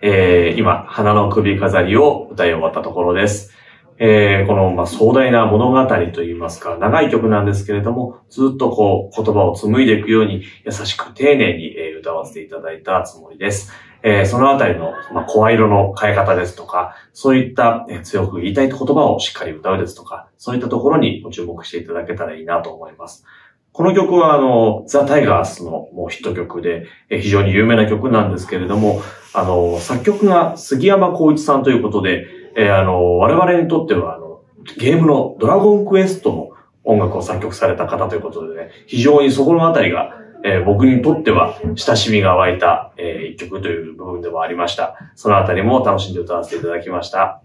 えー、今、花の首飾りを歌い終わったところです。えー、この、まあ、壮大な物語といいますか、長い曲なんですけれども、ずっとこう、言葉を紡いでいくように、優しく丁寧に、えー、歌わせていただいたつもりです。えー、そのあたりの、まあ、声色の変え方ですとか、そういった、えー、強く言いたい言葉をしっかり歌うですとか、そういったところにご注目していただけたらいいなと思います。この曲は、あの、ザ・タイガースのもうヒット曲で、え非常に有名な曲なんですけれども、あの、作曲が杉山浩一さんということで、えあの、我々にとっては、あの、ゲームのドラゴンクエストの音楽を作曲された方ということでね、非常にそこのあたりが、えー、僕にとっては親しみが湧いた、えー、一曲という部分でもありました。そのあたりも楽しんで歌わせていただきました。